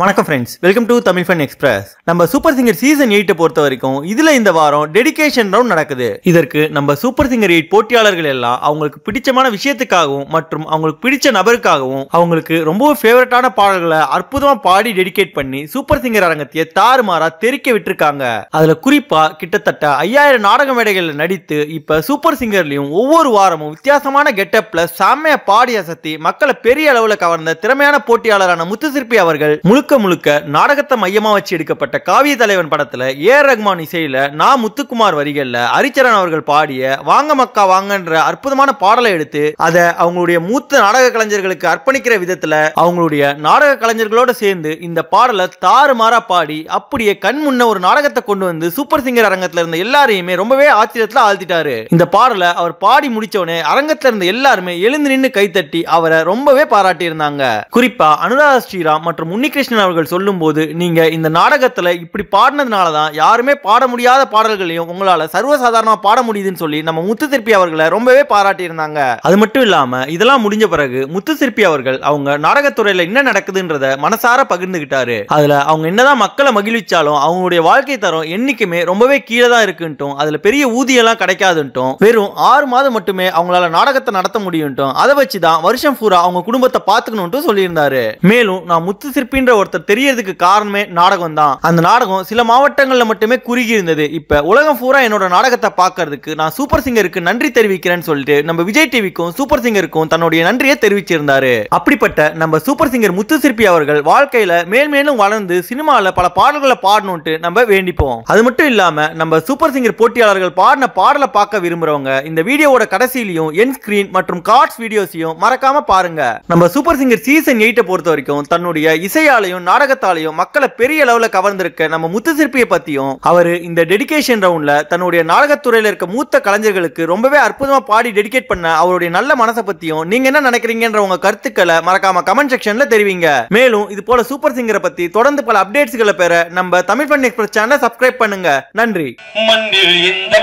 வணக்கம் friends welcome to Tamil fun express நம்ம super singer season எயிட்டை பொறுத்த வரைக்கும் இதுல இந்த வாரம் டெடிகேஷன் ரவுண்ட் நடக்குது. இதற்கு நம்ம சூப்பர் சிங்கர் எயிட் போட்டியாளர்கள் எல்லாம் அவங்களுக்கு பிடிச்சமான விஷயத்துக்காகவும் மற்றும் அவங்களுக்கு பிடிச்ச நபருக்காகவும் அவங்களுக்கு ரொம்ப ஃபேவரட்டான பாடல்களை அற்புதமா பாடி டெடிகேட் பண்ணி சூப்பர் சிங்கர் அரங்கத்தையே தாறுமாறா தெறிக்க விட்டுருக்காங்க. அதுல குறிப்பா கிட்டத்தட்ட ஐயாயிரம் நாடக மேடைகள்ல நடித்து இப்ப சூப்பர் சிங்கர்லயும் ஒவ்வொரு வாரமும் வித்தியாசமான கெட்டப்ல செம்மையா பாடி அசத்தி மக்களை பெரிய அளவுல கவர்ந்த திறமையான போட்டியாளரான முத்துசிற்பி அவர்கள் முழுக்க முழுக்க நாடகத்தை மையமா வச்சு எடுக்கப்பட்ட காவிய தலைவன் படத்தில் ஏ ஆர் ரஹ்மான் இசையில நா முத்துக்குமார் வரிகளில் ஹரிச்சரன் அவர்கள் பாடிய வாங்க மக்கா வாங்கன்ற அற்புதமான பாடலை எடுத்து அதை அவங்களுடைய மூத்த நாடக கலைஞர்களுக்கு அர்ப்பணிக்கிற விதத்தில் அவங்களுடைய நாடக கலைஞர்களோட சேர்ந்து இந்த பாடலை தாறுமாறா பாடி அப்படியே கண் முன்ன ஒரு நாடகத்தை கொண்டு வந்து சூப்பர் சிங்கர் அரங்கத்தில் இருந்த எல்லாரையுமே ரொம்பவே ஆச்சரியத்தில் ஆழ்த்திட்டாரு. இந்த பாடலை அவர் பாடி முடிச்ச உடனே இருந்த எல்லாருமே எழுந்து நின்று கைத்தட்டி அவரை ரொம்பவே பாராட்டி இருந்தாங்க குறிப்பா அனுராதா ஸ்ரீராம் மற்றும் உன்னிகிருஷ்ணன் அவர்கள் சொல்லும்போது நீங்க இந்த நாடகத்தில் இப்படி பாடினதுனால தான் யாருமே பாட முடியாத பாடல்களையும் உங்களால சர்வசாதாரணமாக பாட முடியுதுன்னு சொல்லி நம்ம முத்து சிற்பி அவர்களை ரொம்பவே பாராட்டி இருந்தாங்க அது மட்டும் இல்லாமல் இதெல்லாம் முடிஞ்ச பிறகு முத்து சிற்பி அவர்கள் அவங்க நாடகத்துறையில் என்ன நடக்குதுன்றத மனசார பகிர்ந்துகிட்டாரு. அதுல அவங்க என்னதான் மக்களை மகிழ்விச்சாலும் அவங்களுடைய வாழ்க்கை தரம் என்றைக்குமே ரொம்பவே கீழே தான் இருக்குன்ட்டும் அதுல பெரிய ஊதியெல்லாம் கிடைக்காதுன்ட்டும் வெறும் ஆறு மாதம் மட்டுமே அவங்களால நாடகத்தை நடத்த முடியும்ட்டும் அதை வச்சு தான் வருஷம் பூரா அவங்க குடும்பத்தை பார்த்துக்கணும்ட்டு சொல்லியிருந்தாரு. மேலும் நான் முத்து சிற்பின்ற ஒருத்தர் தெரியறதுக்கு காரணமே நாடகம் தான் அந்த நாடகம் சில மாவட்டங்களில் மட்டுமே குறுகி இருந்தது இப்ப உலகம் பூரா என்னோட நாடகத்தை பார்க்கறதுக்கு நான் சூப்பர் சிங்கருக்கு நன்றி தெரிவிக்கிறேன்னு சொல்லிட்டு நம்ம விஜய் டிவிக்கும் சூப்பர் சிங்கருக்கும் தன்னுடைய நன்றியை தெரிவிச்சிருந்தாரு. அப்படிப்பட்ட நம்ம சூப்பர் சிங்கர் முத்து சிற்பி அவர்கள் வாழ்க்கையில மேல்மேலும் வளர்ந்து சினிமாவில் பல பாடல்களை பாடணும்ட்டு நம்ம வேண்டிப்போம். அது மட்டும் இல்லாம நம்ம சூப்பர் சிங்கர் போட்டியாளர்கள் பாடின பாடலை பார்க்க விரும்புறவங்க இந்த வீடியோவோட கடைசியிலையும் என் ஸ்கிரீன் மற்றும் கார்ட்ஸ் வீடியோஸையும் மறக்காம பாருங்க. நம்ம சூப்பர் சிங்கர் சீசன் எயிட்டை பொறுத்த வரைக்கும் தன்னுடைய இசையாலையும் நாடகத்தாலையும் மக்களை பெரிய அளவுல கவர்ந்திருக்க நம்ம முத்து சிற்பியை பத்தியும் அவர் இந்த டெடிகேஷன் ரவுண்ட்ல தன்னுடைய நாடகத்துறையில இருக்க மூத்த கலைஞர்களுக்கு ரொம்பவே அற்புதமா பாடி டெடிகேட் பண்ண அவருடைய நல்ல மனசை பத்தியும் நீங்க என்ன நினைக்கிறீங்கன்ற உங்க கருத்துக்களை மறக்காம கமெண்ட் செக்ஷன்ல தெரிவிங்க. மேலும் இது போல சூப்பர் சிங்கரை பத்தி தொடர்ந்து பல அப்டேட்ஸ்களை பெற நம்ம தமிழ் பண்ணி எக்ஸ்பிரஸ் சேனல் சப்ஸ்கிரைப் பண்ணுங்க. நன்றி. மண்ணில் இந்த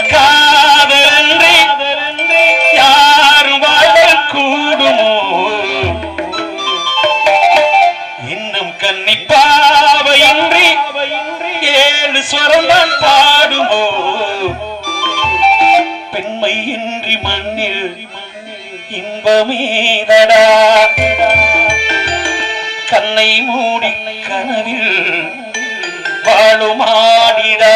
யாரும் இன்பமேதடா கண்ணை மூடி கனவில் வாழுமாடிடா.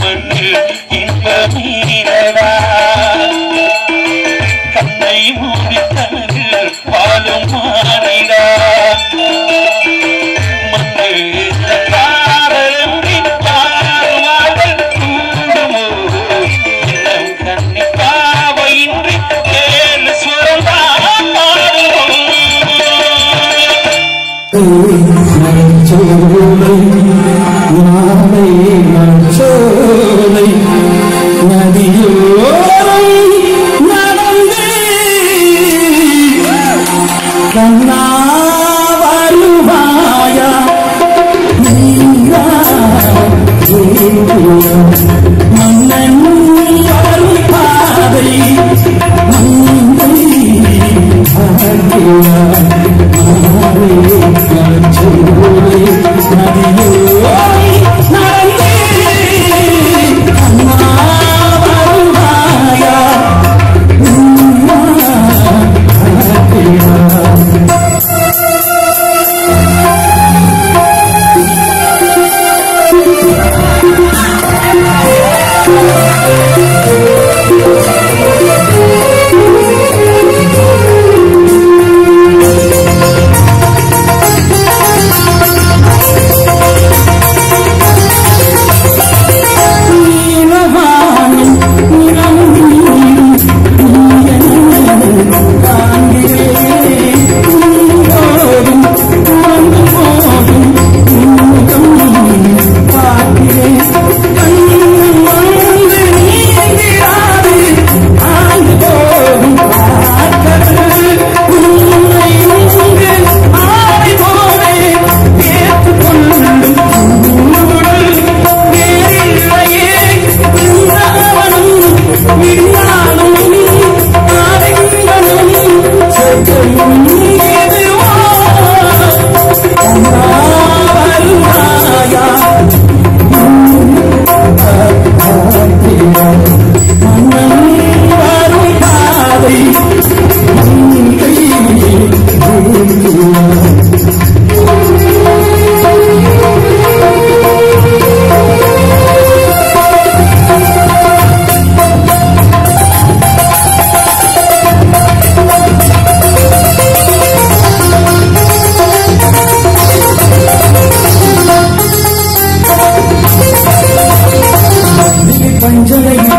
மண் இன்பமே Don't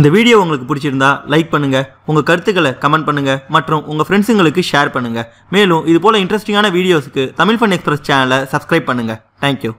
இந்த வீடியோ உங்களுக்கு பிடிச்சிருந்தா லைக் பண்ணுங்கள் உங்கள் கருத்துக்களை கமெண்ட் பண்ணுங்கள் மற்றும் உங்கள் ஃப்ரெண்ட்ஸுங்களுக்கு ஷேர் பண்ணுங்கள் மேலும் இது போல் இன்ட்ரெஸ்டிங்கான வீடியோஸுக்கு தமிழ் ஃபன் எக்ஸ்பிரஸ் சேனலை சப்ஸ்கிரைப் பண்ணுங்கள் தேங்க்யூ